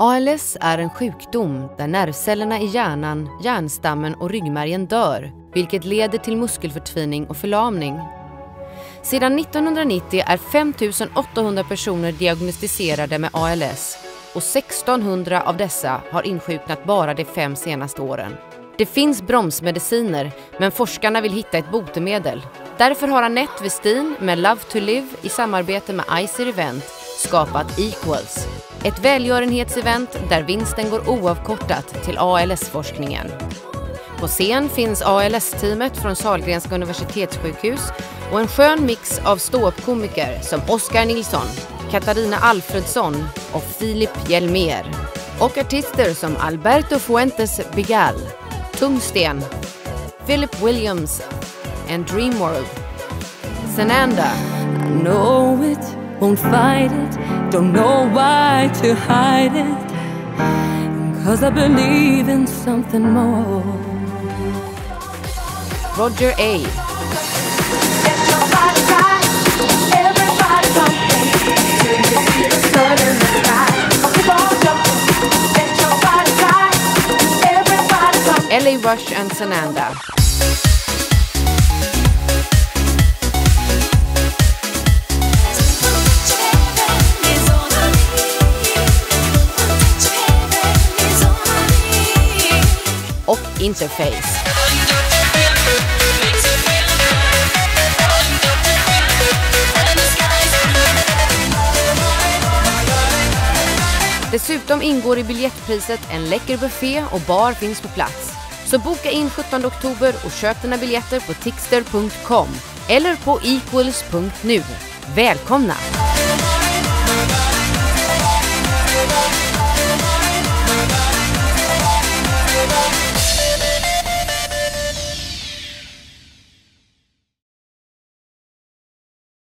ALS är en sjukdom där nervcellerna i hjärnan, hjärnstammen och ryggmärgen dör, vilket leder till muskelförtvining och förlamning. Sedan 1990 är 5 800 personer diagnostiserade med ALS och 1600 av dessa har insjuknat bara de fem senaste åren. Det finns bromsmediciner, men forskarna vill hitta ett botemedel. Därför har Anette Westin med Love to Live i samarbete med ICER Event skapat Equals. Ett välgörenhetsevent där vinsten går oavkortat till ALS-forskningen. På scen finns ALS-teamet från Sahlgrenska universitetssjukhus och en skön mix av ståuppkomiker som Oskar Nilsson, Katarina Alfredsson och Filip Hjelmer. Och artister som Alberto Fuentes Bigal, Tungsten, Philip Williams and Dreamworld, Senanda. know it, won't fight it, don't know why to hide it. Cause I believe in something more. Roger A. LA Rush and Sananda. Och Interface. Dessutom ingår i biljettpriset en läcker buffé och bar finns på plats. Så boka in 17 oktober och köp dina biljetter på tixter.com eller på equals.nu. Välkomna!